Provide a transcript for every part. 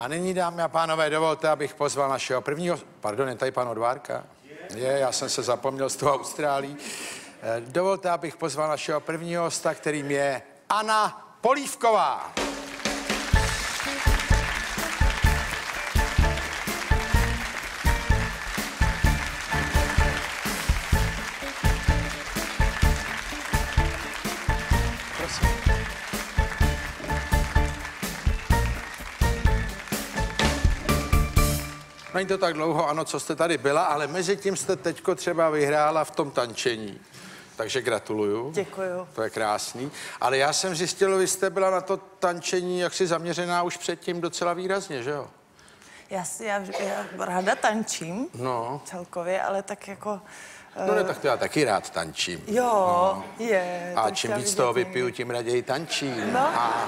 A nyní, dámy a pánové, dovolte, abych pozval našeho prvního... Pardon, je tady pan Odvárka? Je, já jsem se zapomněl z toho Austrálii. Eh, Dovolte, abych pozval našeho prvního hosta, kterým je Anna Polívková. Není to tak dlouho, ano, co jste tady byla, ale mezi tím jste teďko třeba vyhrála v tom tančení. Takže gratuluju. Děkuju. To je krásný. Ale já jsem zjistil, vy jste byla na to tančení jaksi zaměřená už předtím docela výrazně, že jo? Já, si- já, já ráda tančím No. celkově, ale tak jako... No ne, tak to já taky rád tančím. Jo, no. je. A čím víc toho vypiju, tím raději tančím. No. A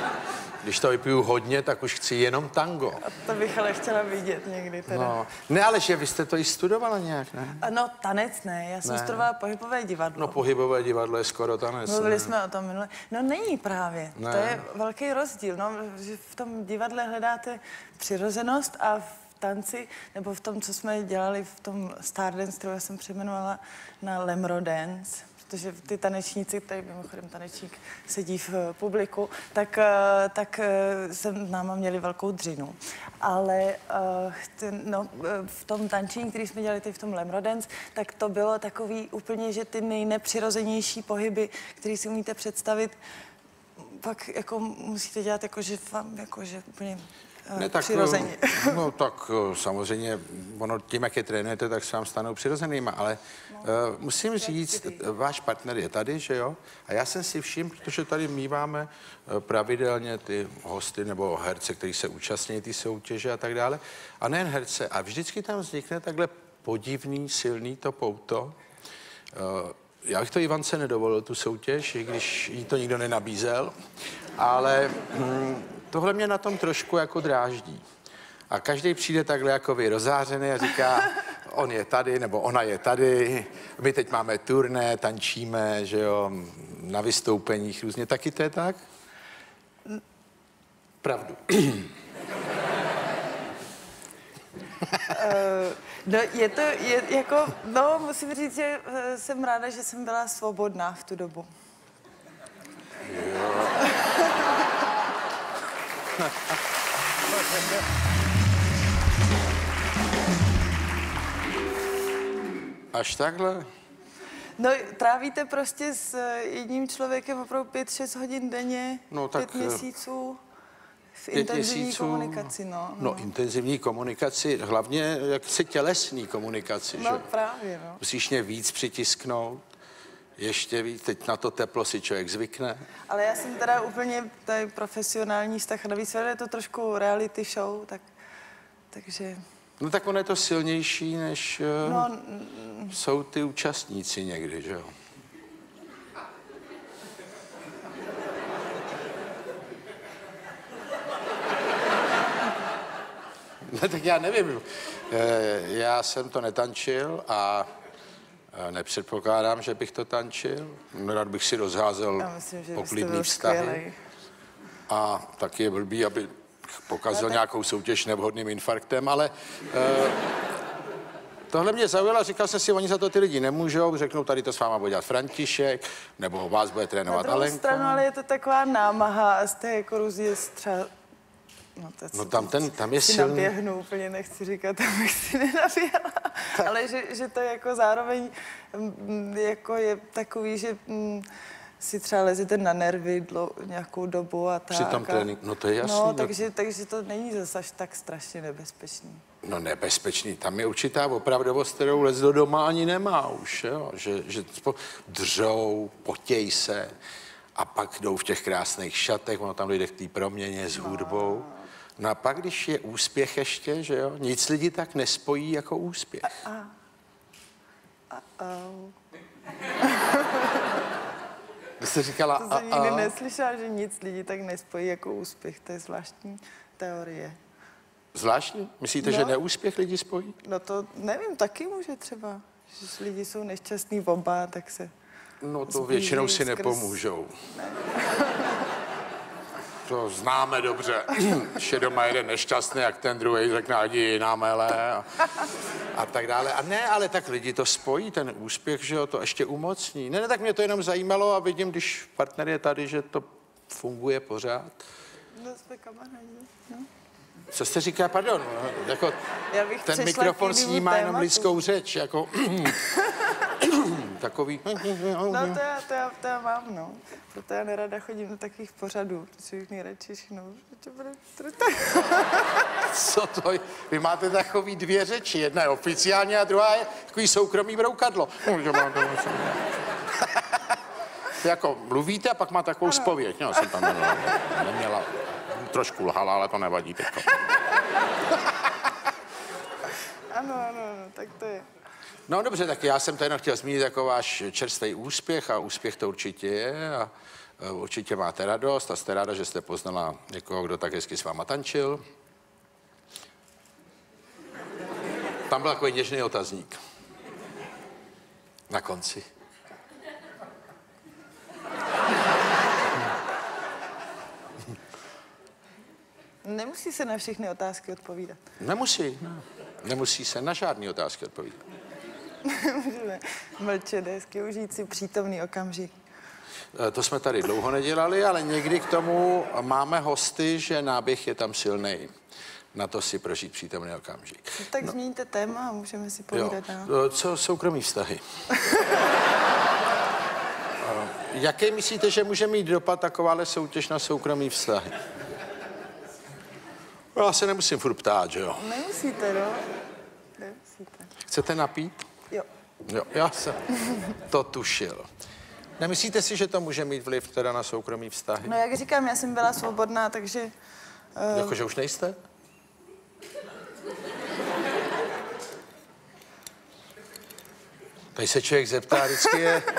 když to vypiju hodně, tak už chci jenom tango. A to bych ale chtěla vidět někdy teda. No. Ne, ale že vy jste to i studovala nějak, ne? no tanec ne, já jsem Ne. studovala pohybové divadlo. No pohybové divadlo je skoro tanec. Mluvili ne? jsme o tom minule. No není právě. Ne. To je velký rozdíl. No, že v tom divadle hledáte přirozenost a v tanci, nebo v tom, co jsme dělali v tom Stardance, kterou já jsem přejmenovala na Lemro Dance, protože ty tanečníci, tady mimochodem tanečník sedí v eh, publiku, tak, eh, tak eh, jsem náma měli velkou dřinu. Ale eh, no, eh, v tom tančení, který jsme dělali teď v tom Lemro Dance, tak to bylo takový úplně, že ty nejnepřirozenější pohyby, které si umíte představit, pak jako musíte dělat jako, že, vám, jako, že úplně eh, Ne, tak, přirozeně. eh, No tak eh, samozřejmě, ono tím, jak je trénujete, tak se vám stanou přirozenýma, ale uh, musím říct, váš partner je tady, že jo? A já jsem si všiml, protože tady míváme pravidelně ty hosty nebo herce, kteří se účastní ty soutěže a tak dále. A nejen herce. A vždycky tam vznikne takhle podivný, silný to pouto. Eh, Já bych to Ivance nedovolil, tu soutěž, i když jí to nikdo nenabízel, ale hm, tohle mě na tom trošku jako dráždí. A každý přijde takhle jako vy rozářený a říká, on je tady, nebo ona je tady, my teď máme turné, tančíme, že jo, na vystoupeních různě. Taky to je tak? Pravdu. No, je to, je, jako, no, musím říct, že eh, jsem ráda, že jsem byla svobodná v tu dobu. Až takhle? No, trávíte prostě s eh, jedním člověkem opravdu 5-6 hodin denně, No, tak, pět eh, měsíců v Pět intenzivní měsíců. komunikaci, no. No, intenzivní komunikaci, hlavně jaksi tělesný komunikaci, že? no právě, no. Musíš mě víc přitisknout, ještě víc, teď na to teplo si člověk zvykne. Ale já jsem teda úplně tady profesionální vztah navíc je to trošku reality show, tak, takže, No tak ono je to silnější, než no, no, jsou ty účastníci někdy, že jo? No tak já nevím. Eh, Já jsem to netančil a eh, nepředpokládám, že bych to tančil. Rád bych si rozházel já myslím, že byste poklidný vztahy. skvělej. A taky je blbý, aby pokazil nějakou soutěž nevhodným infarktem, ale eh, tohle mě zaujalo, říkal jsem si, oni za to ty lidi nemůžou, řeknou, tady to s váma bude dělat František, nebo vás bude Na trénovat druhou Alenka. stranu, ale je to taková námaha a jste jako různě. No, to No tam, ten, tam je si silný. naběhnu, úplně nechci říkat, abych si nenaběhla. Ale že, že to jako zároveň mm, jako je takový, že mm, si třeba lezete na nervy dlou, nějakou dobu a tak. Při tom a- tréninku, no to je jasný, No, no. takže, takže to není zase až tak strašně nebezpečný. No nebezpečný, tam je určitá opravdovost, kterou les do doma ani nemá už, jo? že, že dřou, potěj se a pak jdou v těch krásných šatech, ono tam dojde k té proměně s hudbou. No a pak, když je úspěch ještě, že jo, nic lidi tak nespojí jako úspěch. Oh. Vy jste říkala, To a, jsem nikdy a, neslyšela, že nic lidí tak nespojí jako úspěch. To je zvláštní teorie. zvláštní? Myslíte, že No. neúspěch lidi spojí? No to nevím, taky může třeba. Že lidi jsou nešťastní oba, tak se... No to většinou si skrz- nepomůžou. to známe dobře. Že doma jeden nešťastný, jak ten druhý řekne, ať jiná mele a, a tak dále. A ne, ale tak lidi to spojí, ten úspěch, že jo, to ještě umocní. Ne, ne, tak mě to jenom zajímalo a vidím, když partner je tady, že to funguje pořád. No, jsme kamarádi. No. Co jste říká, pardon, jako ten mikrofon snímá jenom lidskou řeč, jako takový. No to já, to, já, to já mám, no. Proto já nerada chodím do takových pořadů, protože bych nejradši všechno, že to bude truta. Co to je? Vy máte takový dvě řeči, jedna je oficiální a druhá je takový soukromý broukadlo. No, něco. jako mluvíte a pak má takovou spověď. No, jsem tam neměla, neměla trošku lhala, ale to nevadí teď. Ano, ano, ano, tak to je. No dobře, tak já jsem to jenom chtěl zmínit jako váš čerstvý úspěch a úspěch to určitě je a e, určitě máte radost a jste ráda, že jste poznala někoho, kdo tak hezky s váma tančil. Tam byl takový něžný otazník. Na konci. Nemusí se na všechny otázky odpovídat. Nemusí. Ne. Nemusí se na žádné otázky odpovídat. Můžeme mlčet, hezky užít si přítomný okamžik. E, To jsme tady dlouho nedělali, ale někdy k tomu máme hosty, že náběh je tam silný. Na to si prožít přítomný okamžik. Tak no. změníte téma a můžeme si Jo. povídat dál. E, Co soukromí vztahy? E, Jaký myslíte, že může mít dopad takováhle soutěž na soukromí vztahy? Já se nemusím furt ptát, že jo? Nemusíte, no. Nemusíte. Chcete napít? Jo. Já jsem to tušil. Nemyslíte si, že to může mít vliv teda na soukromí vztahy? No jak říkám, já jsem byla svobodná, takže Jakože už nejste? Tady se člověk zeptá, vždycky je...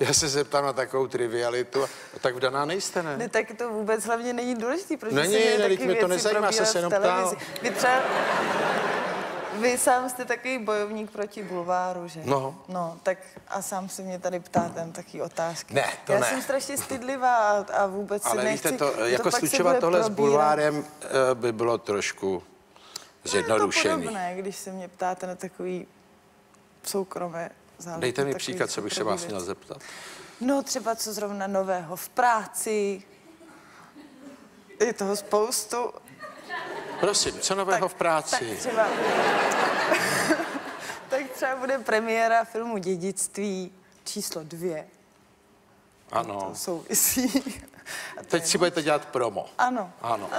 Já se zeptám na takovou trivialitu, a tak vdaná nejste, ne? ne, tak to vůbec hlavně není důležitý, protože Není, se ne, taky mě to nezajímá, se jenom ptal. Vy třeba, vy sám jste takový bojovník proti bulváru, že? No. No, tak a sám se mě tady ptáte na taky otázky. Ne, to Já ne. jsem strašně stydlivá a, a vůbec si Ale nechci... víte, to, to jako slučovat tohle s probírat. bulvárem eh, by bylo trošku Je to zjednodušený. podobné, když se mě ptáte na takový soukromé záležitosti. Dejte mi příklad, co bych se vás měl zeptat. No třeba co zrovna nového v práci. Je toho spoustu. Prosím, co nového v práci? Tak třeba, tak třeba bude premiéra filmu Dědictví číslo dvě. Ano. To souvisí. A to Teď si budete dělat promo. Ano, Ano.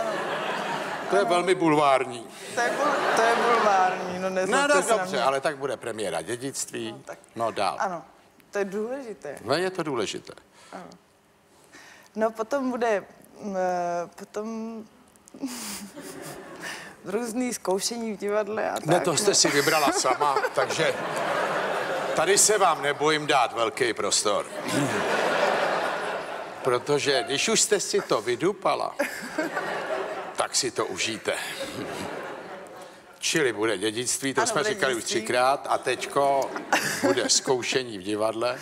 To je velmi bulvární. to je, bul- to je bulvární, no No, nezlobte no na dobře, mě. ale tak bude premiéra dědictví. No, tak- no dál. Ano, to je důležité. No je to důležité. No potom bude, eh, potom různý zkoušení v divadle a tak. Ne, to jste no. si vybrala sama, takže tady se vám nebojím dát velký prostor. Protože když už jste si to vydupala, tak si to užijte. Čili bude dědictví, to Ano, jsme říkali už dědictví. třikrát, a teďko bude zkoušení v divadle.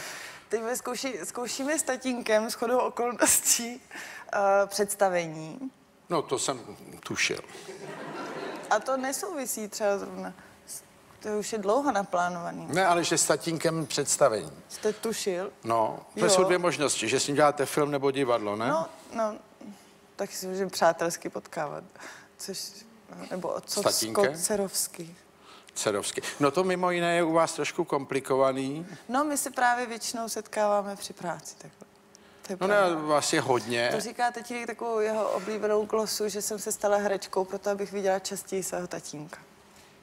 Teď my zkouší, zkoušíme s tatínkem shodou okolností uh, představení. No, to jsem tušil. A to nesouvisí třeba zrovna. To už je dlouho naplánovaný. Ne, ale že s tatínkem představení. Jste tušil? No, to Jo. jsou dvě možnosti, že s ním děláte film nebo divadlo, ne? No, no, tak si můžeme přátelsky potkávat. Což, nebo tatínkem? otcovsko-cerovsky. Cerovsky. No to mimo jiné je u vás trošku komplikovaný. No, my se právě většinou setkáváme při práci. Takhle. No ne, vás je hodně. To říká tatínek takovou jeho oblíbenou glosu, že jsem se stala herečkou, proto abych viděla častěji svého tatínka.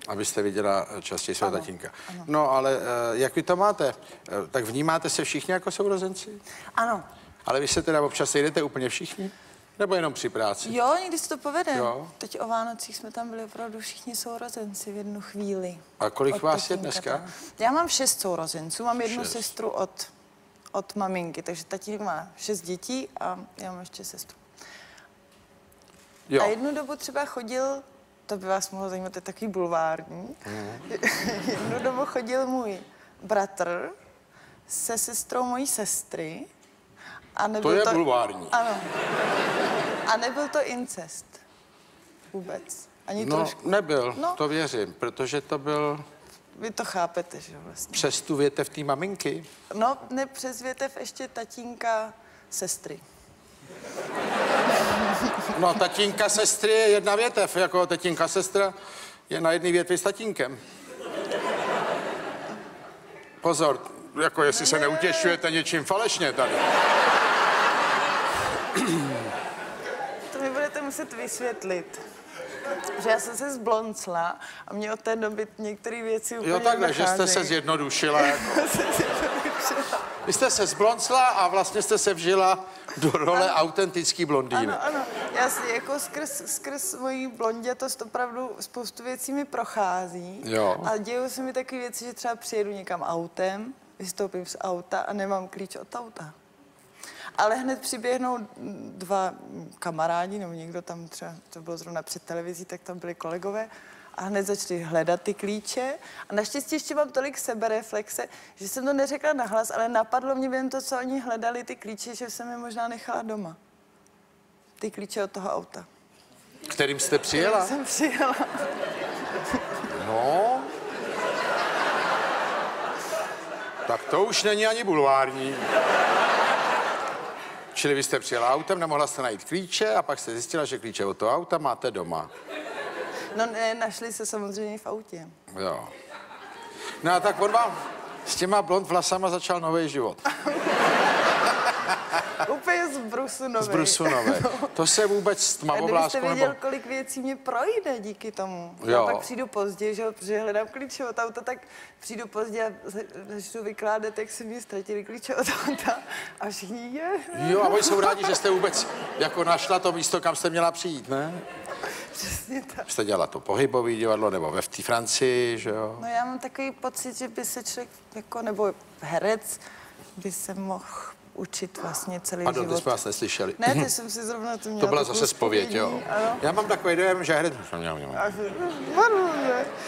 Abyste viděla eh, častěji svého Ano, tatínka. ano. No ale eh, jak vy to máte? Eh, Tak vnímáte se všichni jako sourozenci? Ano. Ale vy se teda občas sejdete úplně všichni? Nebo jenom při práci? Jo, někdy se to povede. Jo. Teď o Vánocích jsme tam byli opravdu všichni sourozenci v jednu chvíli. A kolik Od vás je dneska? tam. Já mám šest sourozenců, mám jednu Šest. sestru od, od maminky, takže tatínek má šest dětí a já mám ještě sestru. Jo. A jednu dobu třeba chodil, to by vás mohlo zajímat, to je takový bulvární, Mhm. jednu dobu chodil můj bratr se sestrou mojí sestry A nebyl To je bulvární. Ano. A nebyl to incest. Vůbec. Ani No, trošku. nebyl, No. to věřím, protože to byl Vy to chápete, že jo, vlastně. přes tu větev té maminky. No, ne přes větev ještě tatínka sestry. No, tatínka sestry je jedna větev, jako tatínka sestra je na jedné větvi s tatínkem. Pozor, jako jestli se neutěšujete něčím falešně tady. To mi budete muset vysvětlit. Že já jsem se zbloncla a mě od té doby některé věci úplně Jo, takhle, že jste se nedocházejí. zjednodušila. Jako. Vy jste se zbloncla a vlastně jste se vžila do role autentický blondýny. Ano, ano. Já si jako skrz, skrz mojí blondětost opravdu spoustu věcí mi prochází. Jo. A dějou se mi takové věci, že třeba přijedu někam autem, vystoupím z auta a nemám klíč od auta. Ale hned přiběhnou dva kamarádi, nebo někdo tam třeba, to bylo zrovna před televizí, tak tam byli kolegové, a hned začali hledat ty klíče. A naštěstí ještě mám tolik sebereflexe, že jsem to neřekla nahlas, ale napadlo mě během to, co oni hledali ty klíče, že jsem je možná nechala doma. Ty klíče od toho auta. Kterým jste přijela? Jsem přijela. No. Tak to už není ani bulvární. Čili vy jste přijela autem, nemohla jste najít klíče a pak jste zjistila, že klíče od toho auta máte doma. No ne, našli se samozřejmě v autě. Jo. No a tak on vám s těma blond vlasama začal nový život. Úplně z brusu novej. Z brusu nové. To se vůbec s A kdybyste tmavobláskou věděl, nebo... kolik věcí mě projde díky tomu. Jo. Já pak přijdu pozdě, že jo, protože hledám klíče od auta, tak přijdu pozdě a za- začnu vykládat, jak se mi ztratili klíče od auta. A všichni je. Jo, a oni jsou rádi, že jste vůbec jako našla to místo, kam jste měla přijít, ne? Přesně tak. Jste dělala to pohybové divadlo nebo ve v té Francii, že jo? No já mám takový pocit, že by se člověk, jako, nebo herec, by se mohl učit vlastně celý Pardon, život. jsme vás neslyšeli. Ne, ty jsem si zrovna to měla. To byla zase spověď, jo. Ano. Já mám takový dojem, že herec... Pardon,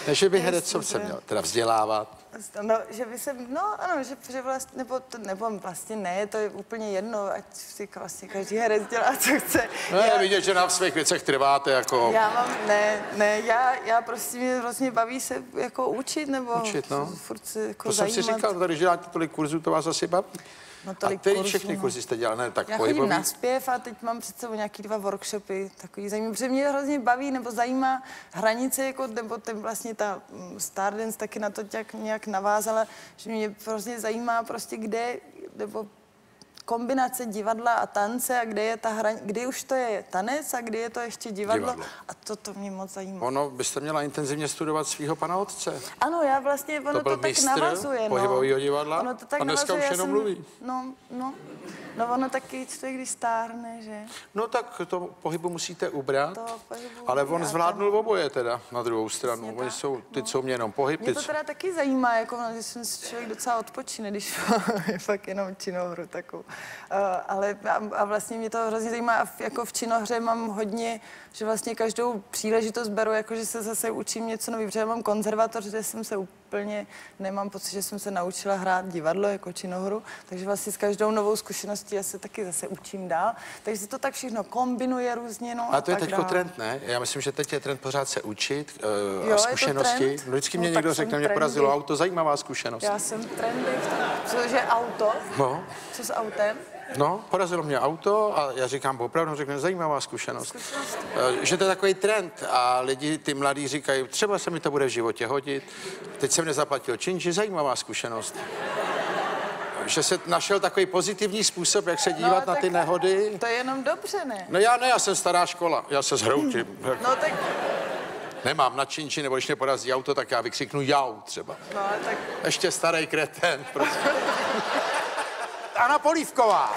ne. Že by herec co se měl, teda vzdělávat. No, že by se, no ano, že, že vlastně, nebo, to, nebo vlastně ne, to je úplně jedno, ať si vlastně každý herec dělá, co chce. No, je vidět, že na svých věcech trváte jako... já mám, ne, ne, já, já prostě mě vlastně baví se jako učit, nebo Učit, no. furt se jako To jsem si zajímat. říkal, tady, že děláte tolik kurzů, to vás asi baví. No, a který kurzů, všechny no. kurzy jste dělal? Ne, tak Já chodím na zpěv a teď mám před sebou nějaký dva workshopy, takový zajímavý, protože mě hrozně baví nebo zajímá hranice, jako, nebo ten vlastně ta mm, Stardance taky na to nějak, nějak navázala, že mě hrozně zajímá prostě kde, nebo kombinace divadla a tance a kde je ta hraň, kdy už to je tanec a kdy je to ještě divadlo. Divadlo. A to, to mě moc zajímá. Ono byste měla intenzivně studovat svého pana otce. Ano, já vlastně, ono To to, tak mistr navazuje. no. pohybovýho divadla Ono to tak a dneska navazuje, už jenom jsem- mluví. No, no, no ono taky člověk, když stárne, že? No tak to pohybu musíte ubrat, To pohybu ale on zvládnul oboje teda na druhou stranu. Přesně Oni jsou, ty, no. co mě jenom pohyb, Mě to teda taky zajímá, jako, no, že jsem si člověk docela odpočine, když je fakt jenom činohru takovou. Uh, ale a, a, vlastně mě to hrozně zajímá jako v činohře mám hodně, že vlastně každou příležitost beru, jako že se zase učím něco nového, protože já mám konzervatoř, kde jsem se úplně, nemám pocit, že jsem se naučila hrát divadlo jako činohru, takže vlastně s každou novou zkušeností já se taky zase učím dál, takže se to tak všechno kombinuje různě, no A to je teď trend, ne? Já myslím, že teď je trend pořád se učit uh, Jo, je a to zkušenosti. trend? No, vždycky No, mě tak někdo řekne, mě trendy. porazilo auto, zajímavá zkušenost. Já jsem trendy, v tom, cože auto, No, co s autem? No, porazilo mě auto a já říkám opravdu, řekne zajímavá zkušenost. Zkušenost. Eh, Že to je takový trend a lidi, ty mladí říkají, třeba se mi to bude v životě hodit, teď jsem nezaplatil činži, zajímavá zkušenost. Že se našel takový pozitivní způsob, jak se dívat na ty nehody. To je jenom dobře, ne? No já ne, já jsem stará škola, já se zhroutím. No tak, Nemám na činči, nebo když mě porazí auto, tak já vykřiknu jau třeba. no tak Ještě starý kreten, prostě. Anna Polívková.